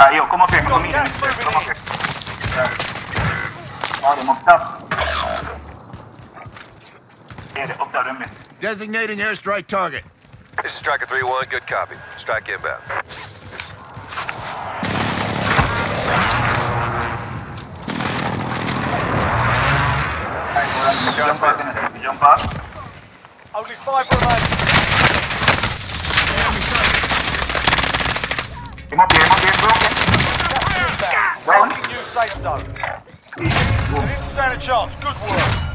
Ah, io, come fermo, come gas fermo, moving come in. fermo. Ja, det måste upp. Det är det, upp där, rymmer. Designating airstrike target. This is Striker 3-1, good copy. Strike inbound. Jump up, jump up. Only five remain. Come up here, come safe zone. You didn't stand a chance. Good work.